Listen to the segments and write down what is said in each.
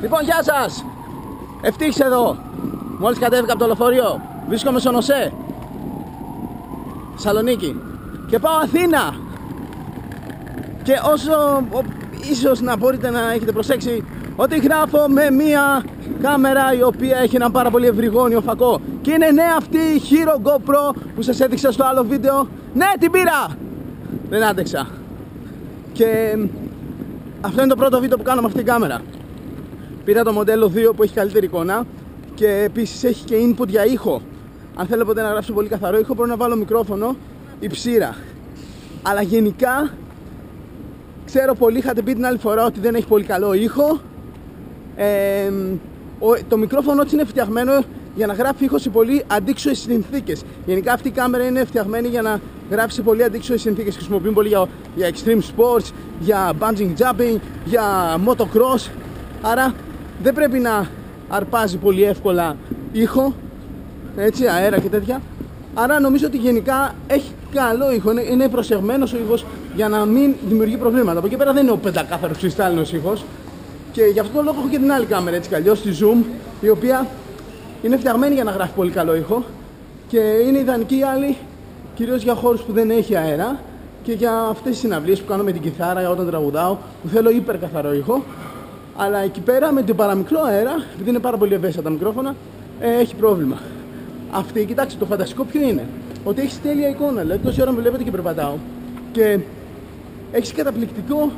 Λοιπόν, γεια σας! Ευτύχης εδώ. Μόλις κατέβηκα από το λεωφορείο. Βρίσκομαι στο νοσέ. Σαλονίκη. Και πάω Αθήνα. Και όσο ο, ίσως να μπορείτε να έχετε προσέξει ότι γράφω με μία κάμερα η οποία έχει ένα πάρα πολύ ευρυγόνιο φακό και είναι ναι αυτή η Hero GoPro που σας έδειξα στο άλλο βίντεο ναι την πήρα δεν άντεξα και αυτό είναι το πρώτο βίντεο που κάνω με αυτή την κάμερα πήρα το μοντέλο 2 που έχει καλύτερη εικόνα και επίσης έχει και input για ήχο αν θέλω ποτέ να γράψω πολύ καθαρό ήχο μπορώ να βάλω μικρόφωνο ή ψήρα αλλά γενικά ξέρω πολύ είχατε πει την άλλη φορά ότι δεν έχει πολύ καλό ήχο ε, το μικρόφωνο έτσι είναι φτιαγμένο για να γράφει ήχο σε πολύ αντίξωες συνθήκες. Γενικά αυτή η κάμερα είναι φτιαγμένη για να γράφει σε πολύ αντίξωες συνθήκες. Χρησιμοποιούν πολύ για, για extreme sports, για bungee jumping, για motocross. Άρα δεν πρέπει να αρπάζει πολύ εύκολα ήχο, έτσι, αέρα και τέτοια. Άρα νομίζω ότι γενικά έχει καλό ήχο, είναι προσεγμένος ο ήχος για να μην δημιουργεί προβλήματα. Από εκεί πέρα δεν είναι ο πεντακάθαρος κρυστάλλινος ήχος, και γι' αυτό τον λόγο έχω και την άλλη κάμερα έτσι κι τη zoom, η οποία είναι φτιαγμένη για να γράφει πολύ καλό ήχο και είναι ιδανική η άλλη κυρίως για χώρους που δεν έχει αέρα και για αυτές τις συναυλίες που κάνω με την κιθάρα όταν τραγουδάω, που θέλω υπερκαθαρό ήχο. Αλλά εκεί πέρα με την παραμικρό αέρα, επειδή είναι πάρα πολύ ευαίσθητα τα μικρόφωνα, ε, έχει πρόβλημα. Αυτή, κοιτάξτε, το φανταστικό ποιο είναι. Ότι έχεις τέλεια εικόνα. Δηλαδή, τόση ώρα με βλέπετε και περπατάω και έχεις καταπληκτικό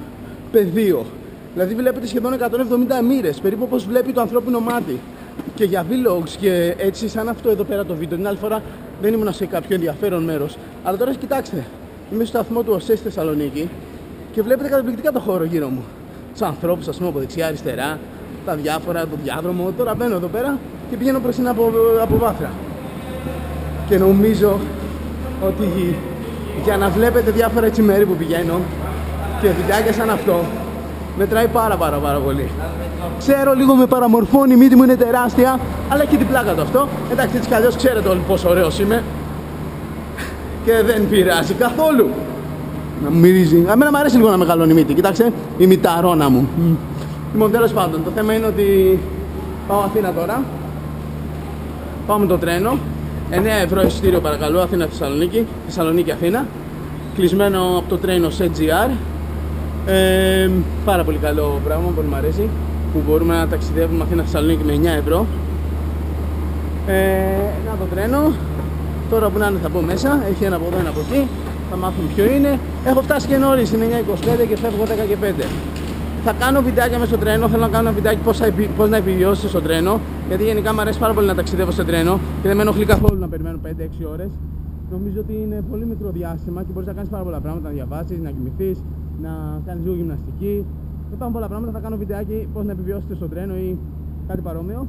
πεδίο. Δηλαδή βλέπετε σχεδόν 170 μοίρες, περίπου όπως βλέπει το ανθρώπινο μάτι. Και για vlogs και έτσι σαν αυτό εδώ πέρα το βίντεο, την άλλη φορά δεν ήμουν σε κάποιο ενδιαφέρον μέρος. Αλλά τώρα κοιτάξτε, είμαι στο σταθμό του ΟΣΕ στη Θεσσαλονίκη και βλέπετε καταπληκτικά το χώρο γύρω μου. Τους ανθρώπους ας πούμε από δεξιά αριστερά, τα διάφορα, το διάδρομο. Τώρα μπαίνω εδώ πέρα και πηγαίνω προς την από, από βάθρα. Και νομίζω ότι για να βλέπετε διάφορα έτσι μέρη που πηγαίνω και βιντεάκια σαν αυτό μετράει πάρα πάρα πάρα πολύ. Ξέρω λίγο με παραμορφώνει, η μύτη μου είναι τεράστια, αλλά έχει την πλάκα το αυτό. Εντάξει, έτσι κι αλλιώς ξέρετε όλοι πόσο ωραίος είμαι. Και δεν πειράζει καθόλου. Να μου μυρίζει. Εμένα μου αρέσει λίγο να μεγαλώνει η μύτη. Κοιτάξτε, η μυταρόνα μου. Mm. Λοιπόν, τέλος πάντων, το θέμα είναι ότι πάω Αθήνα τώρα. Πάω με το τρένο. 9 ευρώ εισιτήριο παρακαλώ, Αθήνα Θεσσαλονίκη. Θεσσαλονίκη Αθήνα. Κλεισμένο από το τρένο σε GR. Ε, πάρα πολύ καλό πράγμα, πολύ μου αρέσει που μπορούμε να ταξιδεύουμε Αθήνα Θεσσαλονίκη με 9 ευρώ. Ε, να το τρένο. Τώρα που να είναι θα μπω μέσα, έχει ένα από εδώ, ένα από εκεί. Θα μάθουμε ποιο είναι. Έχω φτάσει και νωρίς, είναι 9.25 και φεύγω 10 και 5. Θα κάνω βιντεάκια μέσα στο τρένο, θέλω να κάνω ένα βιντεάκι πώς, πώς να επιβιώσεις στο τρένο. Γιατί γενικά μου αρέσει πάρα πολύ να ταξιδεύω στο τρένο και δεν με ενοχλεί καθόλου να περιμένω 5-6 ώρες. Νομίζω ότι είναι πολύ μικρό διάστημα και μπορείς να κάνεις πάρα πολλά πράγματα, να διαβάσεις, να κοιμηθείς, να κάνεις λίγο γυμναστική. Υπάρχουν πολλά πράγματα. Θα κάνω βιντεάκι πώς να επιβιώσετε στο τρένο ή κάτι παρόμοιο.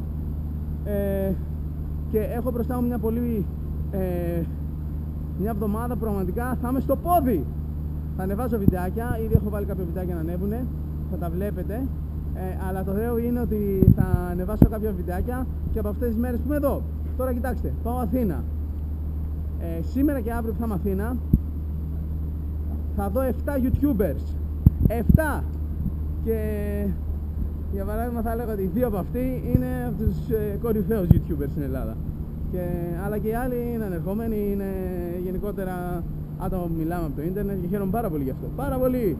Ε, και έχω μπροστά μου μια πολύ. Ε, μια εβδομάδα πραγματικά θα είμαι στο πόδι. Θα ανεβάζω βιντεάκια, ήδη έχω βάλει κάποια βιντεάκια να ανέβουν, θα τα βλέπετε. Ε, αλλά το ωραίο είναι ότι θα ανεβάσω κάποια βιντεάκια και από αυτές τις μέρες που είμαι εδώ. Τώρα κοιτάξτε, πάω Αθήνα. Ε, σήμερα και αύριο που θα είμαι Αθήνα θα δω 7 YouTubers. 7! Και για παράδειγμα θα έλεγα ότι δύο από αυτοί είναι από τους ε, κορυφαίους YouTubers στην Ελλάδα. Και, αλλά και οι άλλοι είναι ανερχόμενοι, είναι γενικότερα άτομα που μιλάμε από το ίντερνετ και χαίρομαι πάρα πολύ γι' αυτό. Πάρα πολύ!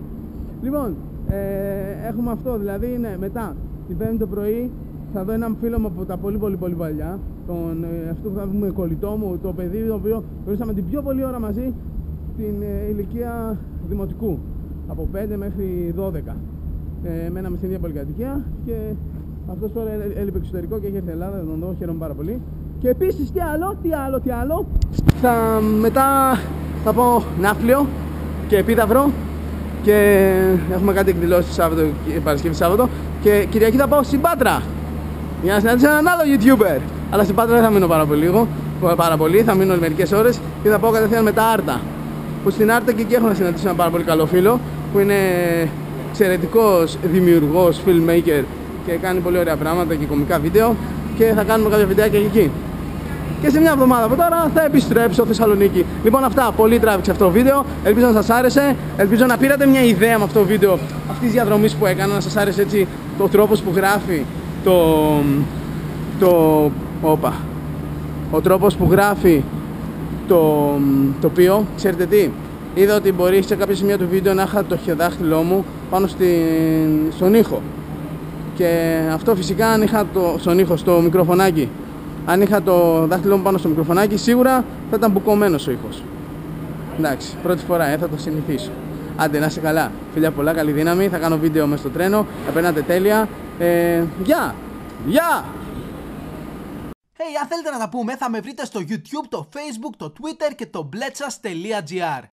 Λοιπόν, ε, έχουμε αυτό, δηλαδή είναι μετά την πέμπτη το πρωί θα δω έναν φίλο μου από τα πολύ πολύ πολύ παλιά, τον, ε, αυτό που θα πούμε κολλητό μου, το παιδί το οποίο γνωρίσαμε την πιο πολύ ώρα μαζί την ε, ηλικία δημοτικού, από 5 μέχρι 12. Ε, μέναμε στην ίδια πολυκατοικία και αυτός τώρα έλειπε εξωτερικό και έχει έρθει Ελλάδα, τον δω, χαίρομαι πάρα πολύ. Και επίσης τι άλλο, τι άλλο, τι άλλο. Θα, μετά θα πω Ναύπλιο και Επίδαυρο και έχουμε κάτι εκδηλώσεις Σάββατο, Παρασκευή Σάββατο και Κυριακή θα πάω στην Πάτρα για να συναντήσω έναν άλλο YouTuber. Αλλά στην Πάτρα δεν θα μείνω πάρα πολύ λίγο, πάρα πολύ, θα μείνω μερικές ώρες και θα πάω κατευθείαν με τα Άρτα που στην Άρτα και εκεί έχω να συναντήσω ένα πάρα πολύ καλό φίλο που είναι εξαιρετικός δημιουργός, filmmaker και κάνει πολύ ωραία πράγματα και κομικά βίντεο και θα κάνουμε κάποια βιντεάκια εκεί. Και σε μια εβδομάδα από τώρα θα επιστρέψω στο Θεσσαλονίκη. Λοιπόν αυτά, πολύ τράβηξε αυτό το βίντεο. Ελπίζω να σας άρεσε. Ελπίζω να πήρατε μια ιδέα με αυτό το βίντεο αυτής της διαδρομής που έκανα. Να σας άρεσε έτσι το τρόπος που γράφει το, το, όπα, ο τρόπος που γράφει το τοπίο, ξέρετε τι, είδα ότι μπορείς σε κάποιο σημείο του βίντεο να είχα το χειοδάχτυλό μου πάνω στην, στον ήχο και αυτό φυσικά αν είχα το, στον ήχο, στο μικροφωνάκι αν είχα το δάχτυλό μου πάνω στο μικροφωνάκι σίγουρα θα ήταν μπουκωμένος ο ήχος. Εντάξει, πρώτη φορά, ε, θα το συνηθίσω. Άντε να είσαι καλά, φίλια πολλά, καλή δύναμη, θα κάνω βίντεο μέσα στο τρένο, θα περνάτε τέλεια, ε, γεια, γεια! Hey, αν θέλετε να τα πούμε, θα με βρείτε στο YouTube, το Facebook, το Twitter και το bletsas.gr.